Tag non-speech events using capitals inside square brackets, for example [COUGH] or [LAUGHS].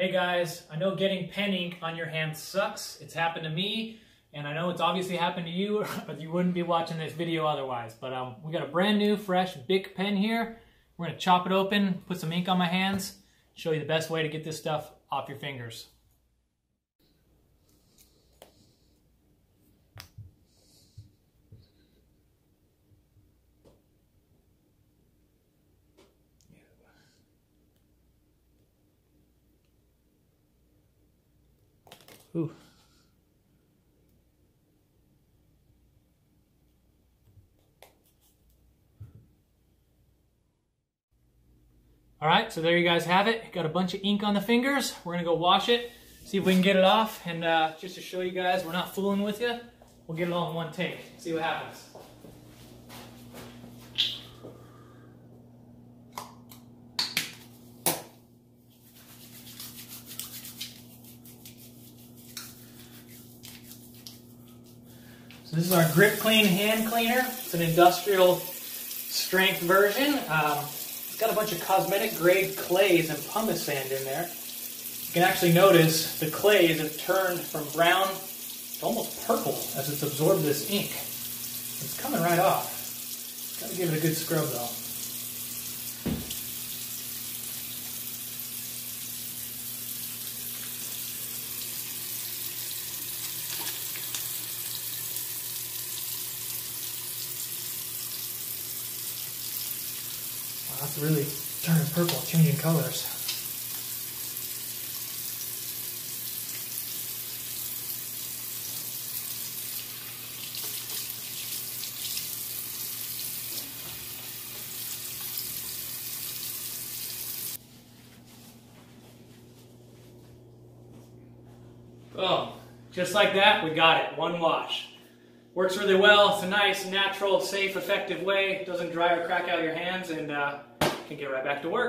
Hey guys, I know getting pen ink on your hands sucks. It's happened to me, and I know it's obviously happened to you, [LAUGHS] but you wouldn't be watching this video otherwise. But um, we got a brand new, fresh Bic pen here. We're gonna chop it open, put some ink on my hands, show you the best way to get this stuff off your fingers. Ooh. All right, so there you guys have it. Got a bunch of ink on the fingers. We're gonna go wash it, see if we can get it off. And uh, just to show you guys, we're not fooling with you. We'll get it all in one take, see what happens. So this is our Grip Clean hand cleaner. It's an industrial strength version. Um, it's got a bunch of cosmetic grade clays and pumice sand in there. You can actually notice the clays have turned from brown to almost purple as it's absorbed this ink. It's coming right off. Gotta give it a good scrub though. Wow, that's really turning purple, changing colors. Boom. Just like that, we got it. One wash. Works really well. It's a nice, natural, safe, effective way. Doesn't dry or crack out your hands and uh, can get right back to work.